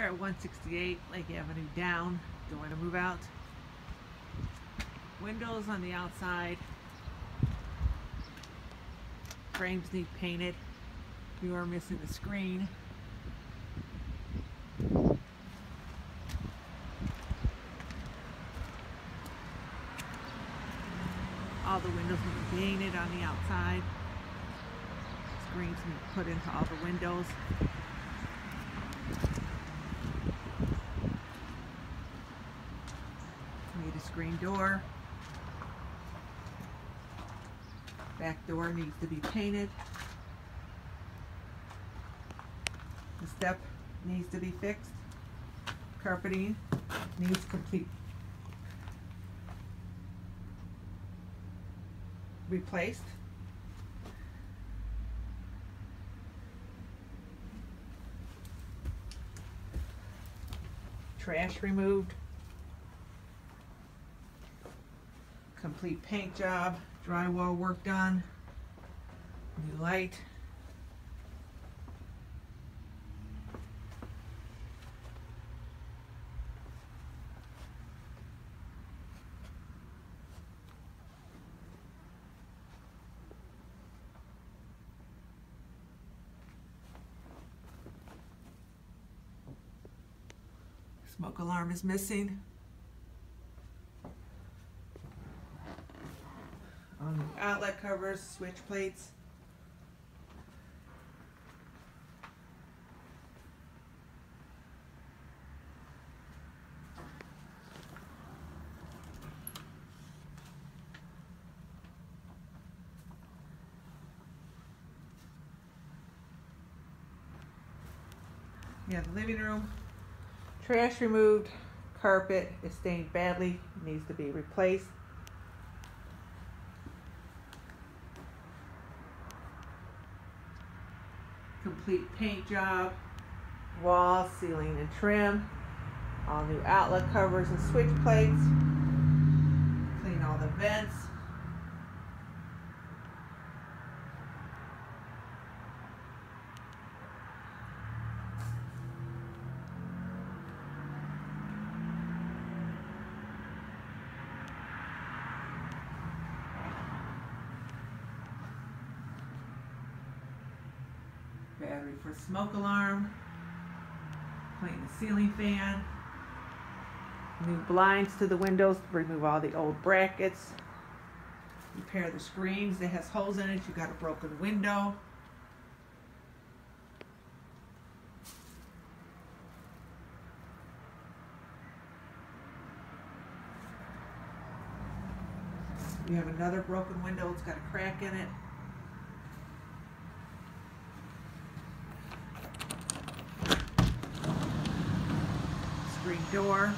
We're at 168 Lake Avenue down. Going to move out. Windows on the outside. Frames need painted. You are missing the screen. All the windows need painted on the outside. Screens need put into all the windows. Screen door. Back door needs to be painted. The step needs to be fixed. Carpeting needs complete replaced. Trash removed. Complete paint job, drywall work done, new light. Smoke alarm is missing. On the outlet covers, switch plates. Yeah, the living room. Trash removed, carpet is stained badly, needs to be replaced. Complete paint job, wall, ceiling and trim, all new outlet covers and switch plates, clean all the vents. Battery for smoke alarm, clean the ceiling fan, new blinds to the windows remove all the old brackets, repair the screens that has holes in it, you got a broken window. You have another broken window, it's got a crack in it. Screen door.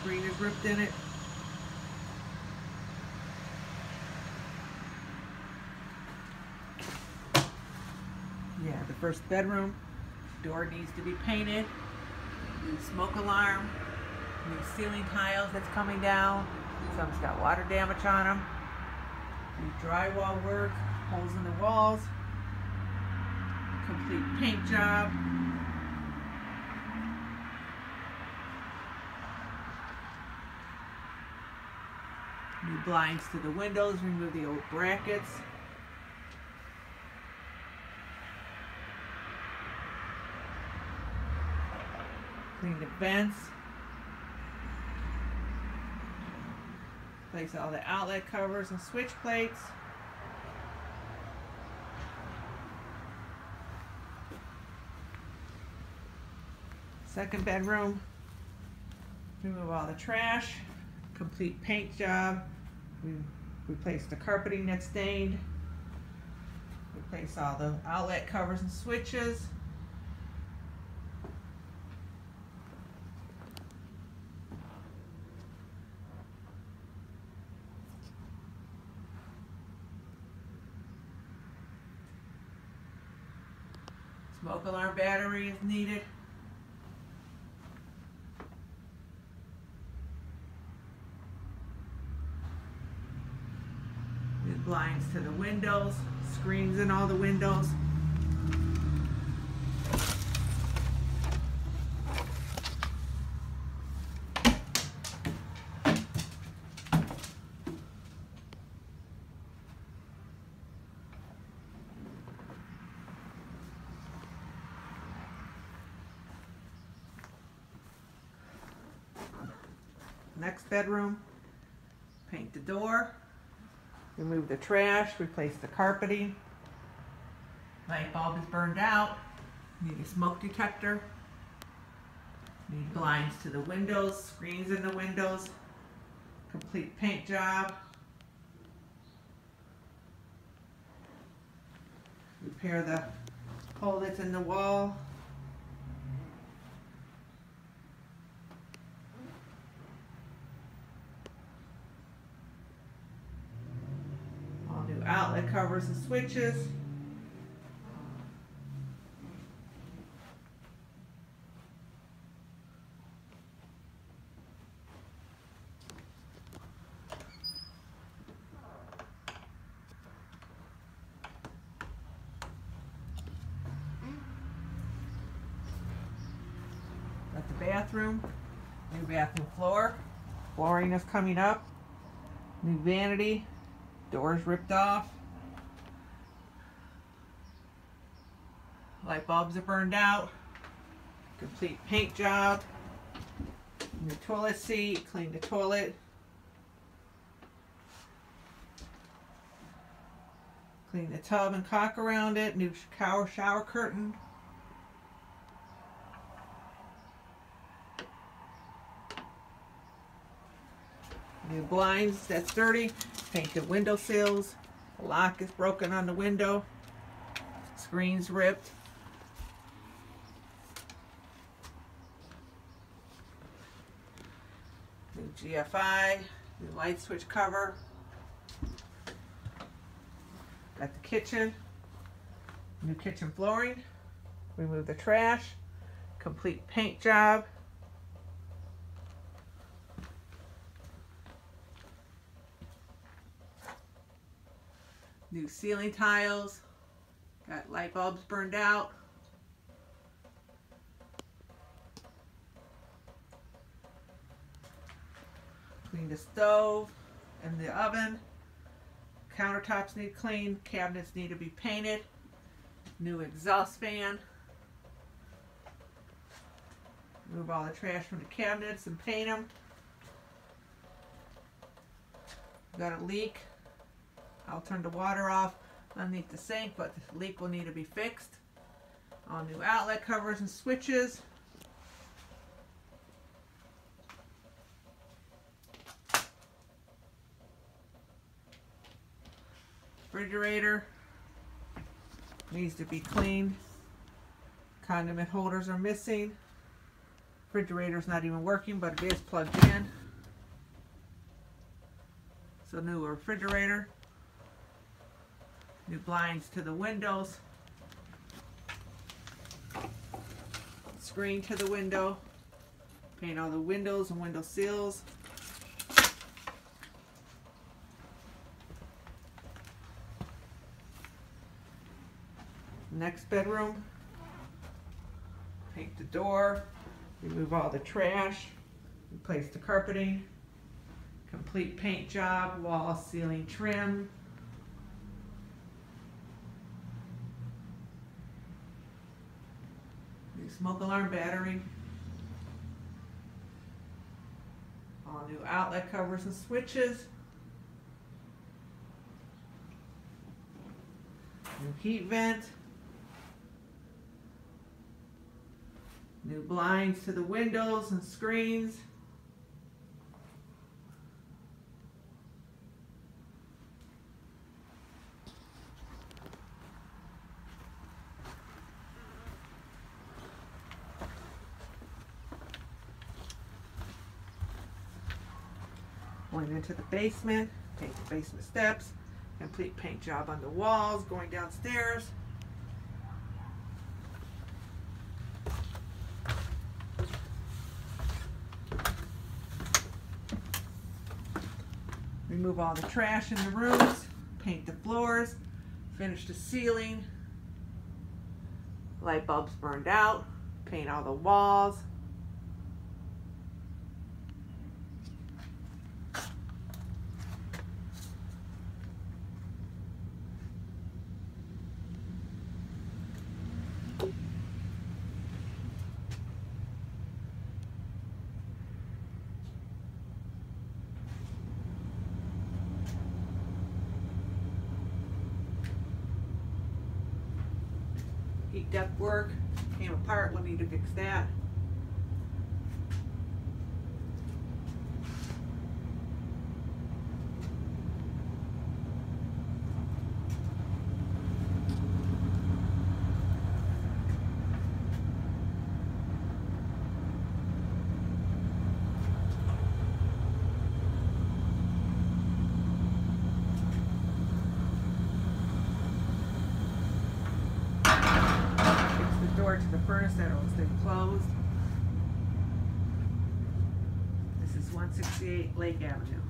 Screen is ripped in it. Yeah, the first bedroom. Door needs to be painted. New smoke alarm. New ceiling tiles that's coming down. Some's got water damage on them. New drywall work. Holes in the walls. Complete paint job. New blinds to the windows, remove the old brackets. Clean the vents. Place all the outlet covers and switch plates. Second bedroom. Remove all the trash complete paint job. We replaced the carpeting that's stained. Replace all the outlet covers and switches. Smoke alarm battery is needed. blinds to the windows, screens in all the windows. Next bedroom, paint the door remove the trash, replace the carpeting. Light bulb is burned out, need a smoke detector. Need blinds to the windows, screens in the windows, complete paint job. Repair the hole that's in the wall. All new outlet covers and switches. Got the bathroom, new bathroom floor, flooring is coming up, new vanity, doors ripped off, light bulbs are burned out, complete paint job, new toilet seat, clean the toilet, clean the tub and caulk around it, new shower shower curtain. New blinds, that's dirty. Paint the window sills. Lock is broken on the window. Screen's ripped. New GFI, new light switch cover. Got the kitchen, new kitchen flooring. Remove the trash. Complete paint job. New ceiling tiles. Got light bulbs burned out. Clean the stove and the oven. Countertops need cleaned. Cabinets need to be painted. New exhaust fan. Move all the trash from the cabinets and paint them. Got a leak. I'll turn the water off underneath the sink, but the leak will need to be fixed. All new outlet covers and switches. Refrigerator needs to be cleaned. Condiment holders are missing. Refrigerator's not even working, but it is plugged in. So new refrigerator. New blinds to the windows. Screen to the window. Paint all the windows and window sills. Next bedroom. Paint the door. Remove all the trash. Replace the carpeting. Complete paint job, wall, ceiling trim. Smoke alarm battery. All new outlet covers and switches. New heat vent. New blinds to the windows and screens. Going into the basement, paint the basement steps, complete paint job on the walls, going downstairs. Remove all the trash in the rooms, paint the floors, finish the ceiling. Light bulbs burned out, paint all the walls. Heat duct work came apart, we'll need to fix that. Fix the door to the furnace that will stay closed. This is one sixty-eight Lake Avenue.